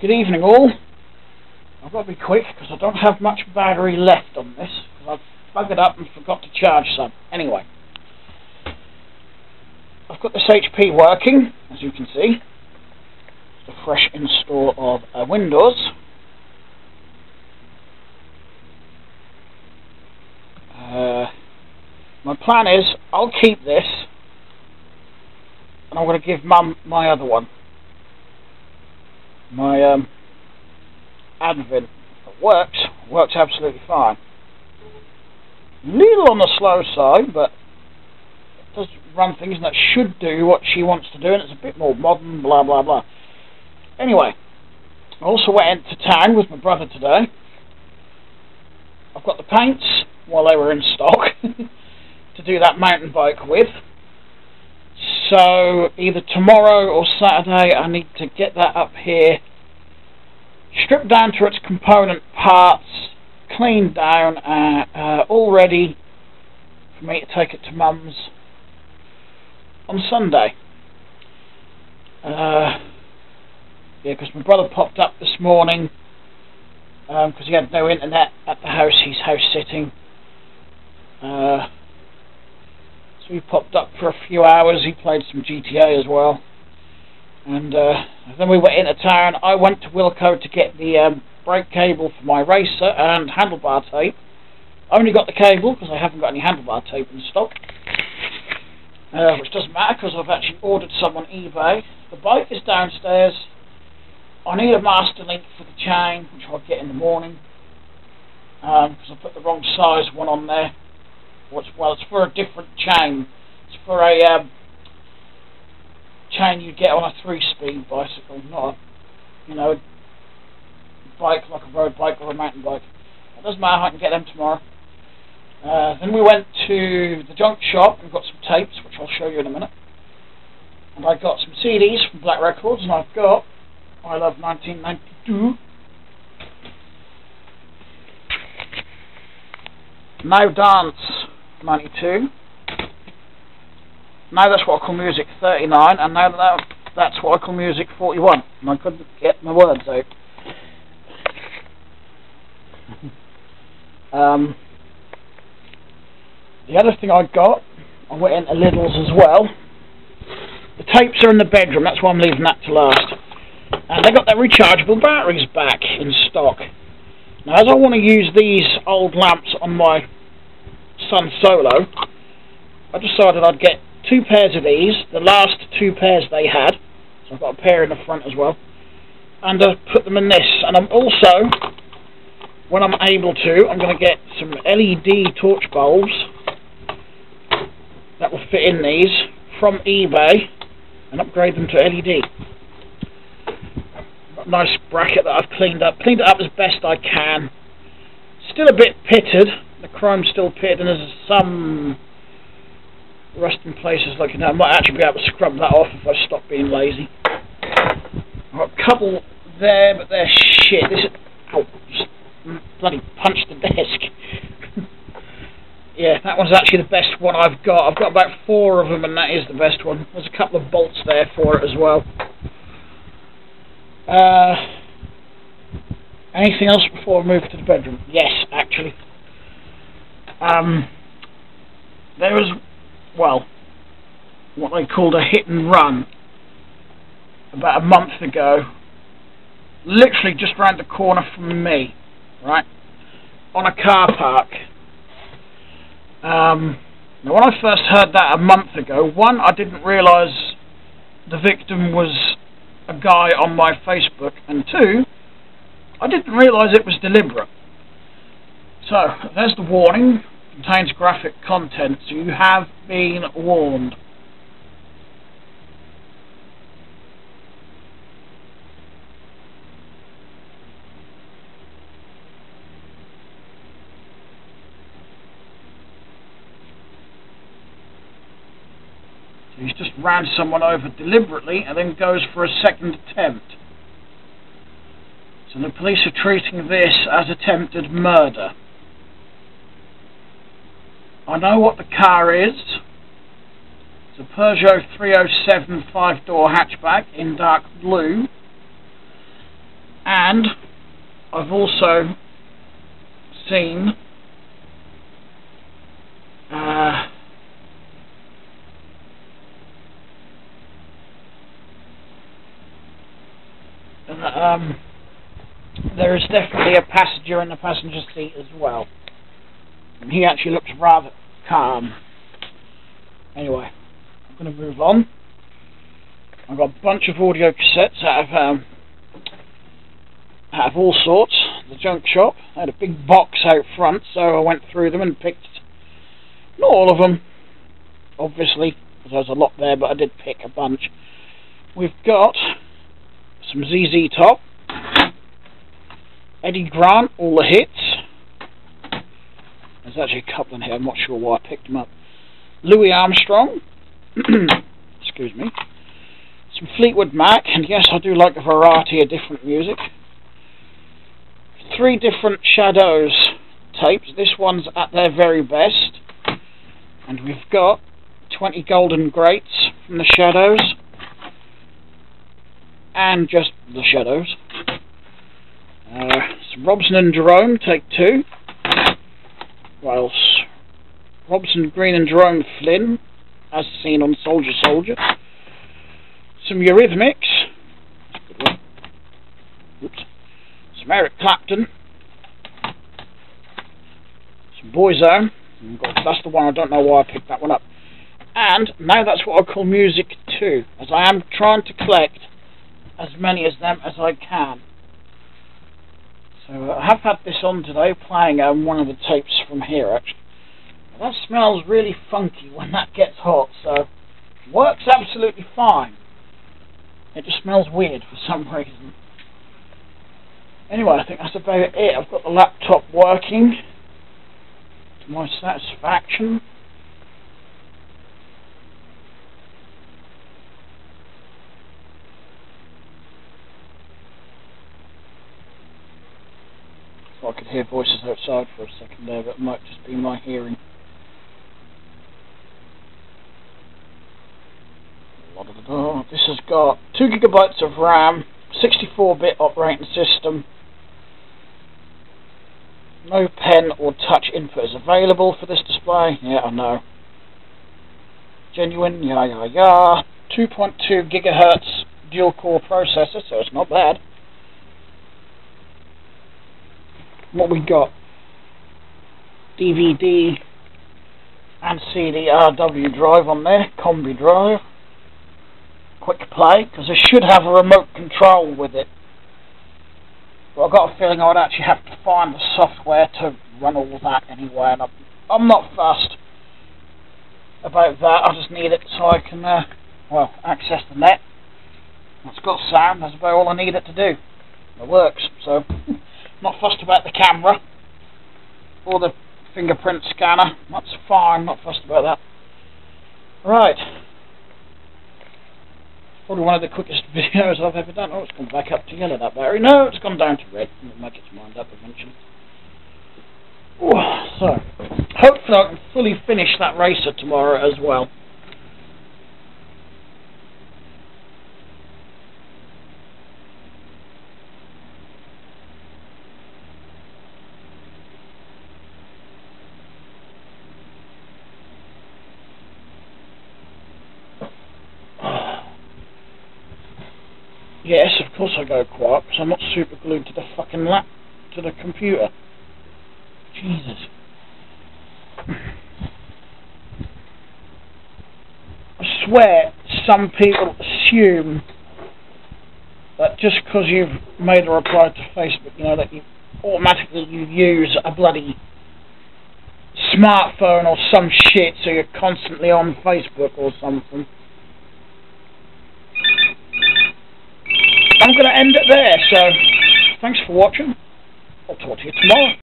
Good evening, all. I've got to be quick because I don't have much battery left on this because I've buggered up and forgot to charge some. Anyway, I've got this HP working, as you can see. It's a fresh install of uh, Windows. Uh, my plan is I'll keep this and I'm going to give Mum my other one. My um, Advent. It works. Works absolutely fine. Little on the slow side, but it does run things and that should do what she wants to do, and it's a bit more modern, blah, blah, blah. Anyway, I also went to town with my brother today. I've got the paints while they were in stock to do that mountain bike with. So either tomorrow or Saturday I need to get that up here, stripped down to its component parts, cleaned down, uh, uh, all ready for me to take it to Mum's on Sunday. Uh, yeah, because my brother popped up this morning because um, he had no internet at the house. He's house sitting. Uh, he popped up for a few hours. He played some GTA as well. And uh, then we went into town. I went to Wilko to get the um, brake cable for my racer and handlebar tape. I only got the cable because I haven't got any handlebar tape in stock. Uh, which doesn't matter because I've actually ordered some on eBay. The bike is downstairs. I need a master link for the chain, which I'll get in the morning. Because um, I put the wrong size one on there. It's, well, it's for a different chain. It's for a um, chain you get on a three-speed bicycle, not a, you know, bike like a road bike or a mountain bike. It doesn't matter, I can get them tomorrow. Uh, then we went to the junk shop and got some tapes, which I'll show you in a minute. And I got some CDs from Black Records, and I've got I Love 1992. Now Dance 92. Now That's What I Call Music 39, and now that That's What I Call Music 41. And I couldn't get my words out. um, the other thing I got, I went into Lidl's as well. The tapes are in the bedroom, that's why I'm leaving that to last. And they got their rechargeable batteries back in stock. Now as I want to use these old lamps on my Sun Solo, I decided I'd get two pairs of these, the last two pairs they had, so I've got a pair in the front as well, and uh, put them in this. And I'm also, when I'm able to, I'm going to get some LED torch bulbs that will fit in these from eBay and upgrade them to LED. Nice bracket that I've cleaned up. Cleaned it up as best I can. Still a bit pitted. The chrome's still pitted and there's some rust in places like that. I might actually be able to scrub that off if I stop being lazy. I've got a couple there, but they're shit. This is... Oh, bloody punched the desk. Yeah, that one's actually the best one I've got. I've got about four of them, and that is the best one. There's a couple of bolts there for it as well. Uh, anything else before I move to the bedroom? Yes, actually. Um, there was, well, what they called a hit and run about a month ago, literally just round the corner from me, right, on a car park. Um, now, when I first heard that a month ago, one, I didn't realise the victim was a guy on my Facebook, and two, I didn't realise it was deliberate. So, there's the warning. Contains graphic content, so you have been warned. He's just ran someone over deliberately and then goes for a second attempt. So the police are treating this as attempted murder. I know what the car is. It's a Peugeot 307 five-door hatchback in dark blue. And I've also seen uh, um, there is definitely a passenger in the passenger seat as well. And he actually looks rather calm. Anyway, I'm going to move on. I've got a bunch of audio cassettes out of, um, out of all sorts. The junk shop. I had a big box out front, so I went through them and picked, not all of them, obviously, because there's a lot there, but I did pick a bunch. We've got some ZZ Top, Eddie Grant, all the hits. There's actually a couple in here, I'm not sure why I picked them up. Louis Armstrong, excuse me. Some Fleetwood Mac, and yes, I do like a variety of different music. Three different Shadows tapes. This one's at their very best. And we've got 20 Golden Greats from the Shadows and just the shadows. Uh, Robson and Jerome, take two. Robson, Green and Jerome Flynn, as seen on Soldier Soldier. Some Eurythmics. Oops. Some Eric Clapton. Some Boyzone. Oh that's the one, I don't know why I picked that one up. And now that's what I call music too, as I am trying to collect as many as them as I can. So I have had this on today, playing um, one of the tapes from here actually. That smells really funky when that gets hot, so works absolutely fine. It just smells weird for some reason. Anyway, I think that's about it. I've got the laptop working to my satisfaction. I could hear voices outside for a second there, but it might just be my hearing. This has got 2 gigabytes of RAM, 64-bit operating system, no pen or touch input is available for this display. Yeah, I know. Genuine, yeah, yeah, yeah. 2.2 gigahertz dual core processor, so it's not bad. What we got. DVD and CD-RW drive on there, combi drive. Quick play because I should have a remote control with it. But I've got a feeling I would actually have to find the software to run all that anyway and I'm, I'm not fussed about that, I just need it so I can uh, well, access the net. It's got sound, that's about all I need it to do. It works, so Not fussed about the camera or the fingerprint scanner. That's fine, not fussed about that. Right. Probably one of the quickest videos I've ever done. Oh, it's gone back up to yellow, that battery. No, it's gone down to red. It'll make its mind up eventually. Ooh, so, hopefully I can fully finish that racer tomorrow as well. Yes, of course I go quiet, because I'm not super glued to the fucking lap, to the computer. Jesus. I swear, some people assume that just because you've made a reply to Facebook, you know, that you automatically you use a bloody smartphone or some shit, so you're constantly on Facebook or something. I'm going to end it there. So, thanks for watching. I'll talk to you tomorrow.